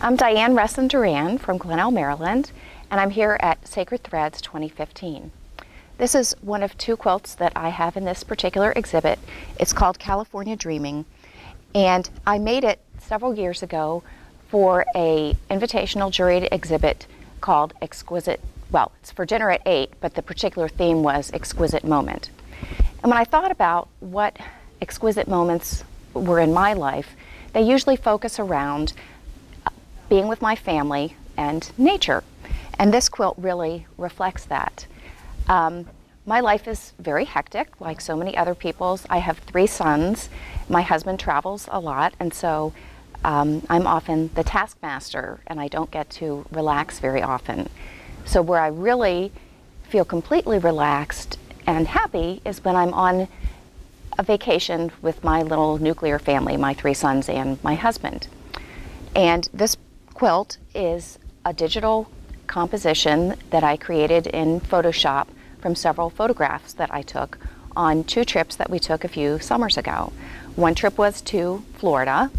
I'm Diane Rusin Doran from Glenelg, Maryland, and I'm here at Sacred Threads 2015. This is one of two quilts that I have in this particular exhibit. It's called California Dreaming, and I made it several years ago for a invitational juried exhibit called Exquisite, well, it's for dinner at 8, but the particular theme was Exquisite Moment. And when I thought about what exquisite moments were in my life, they usually focus around being with my family and nature. And this quilt really reflects that. Um, my life is very hectic, like so many other people's. I have three sons. My husband travels a lot, and so um, I'm often the taskmaster, and I don't get to relax very often. So, where I really feel completely relaxed and happy is when I'm on a vacation with my little nuclear family, my three sons and my husband. And this quilt is a digital composition that I created in Photoshop from several photographs that I took on two trips that we took a few summers ago. One trip was to Florida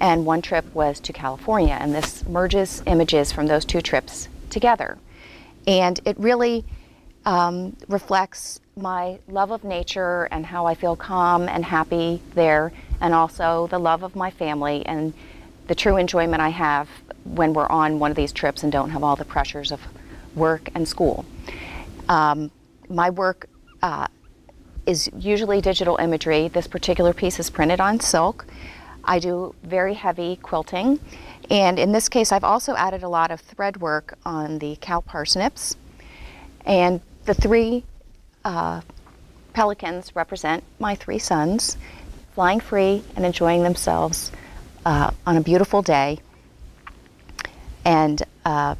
and one trip was to California and this merges images from those two trips together. And it really um, reflects my love of nature and how I feel calm and happy there, and also the love of my family and the true enjoyment I have when we're on one of these trips and don't have all the pressures of work and school. Um, my work uh, is usually digital imagery. This particular piece is printed on silk. I do very heavy quilting, and in this case, I've also added a lot of thread work on the cow parsnips. And the three uh, pelicans represent my three sons flying free and enjoying themselves uh, on a beautiful day. And uh,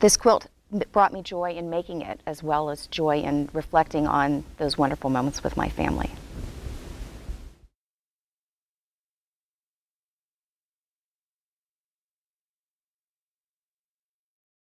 this quilt brought me joy in making it as well as joy in reflecting on those wonderful moments with my family.